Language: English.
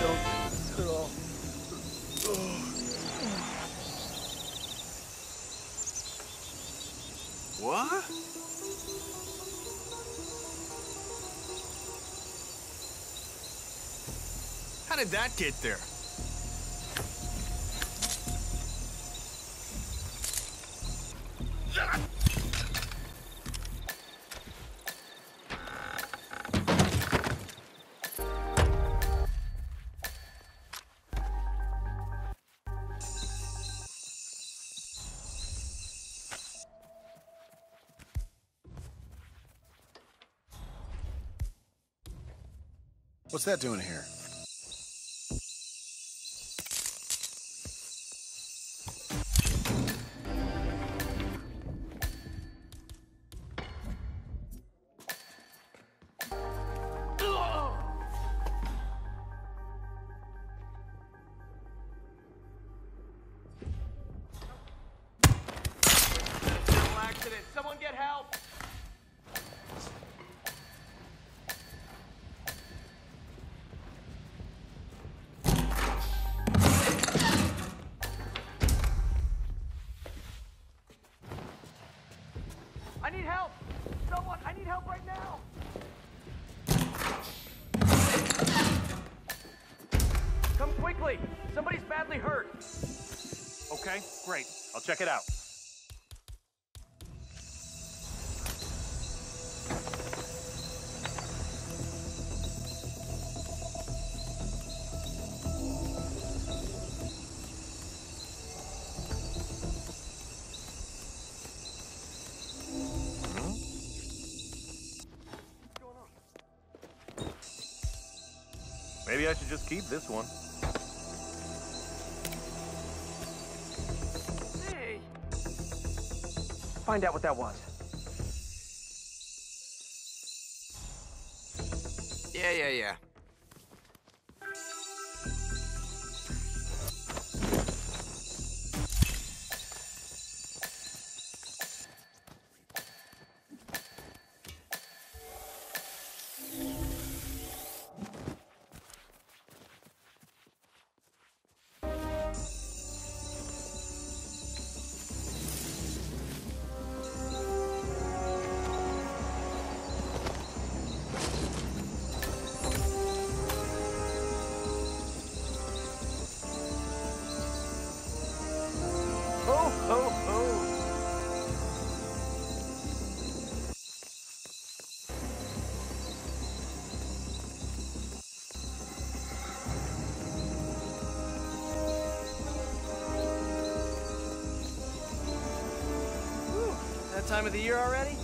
don't at all. What? How did that get there? What's that doing here? Someone get help. Okay, great. I'll check it out. Maybe I should just keep this one. Find out what that was. Yeah, yeah, yeah. That time of the year already?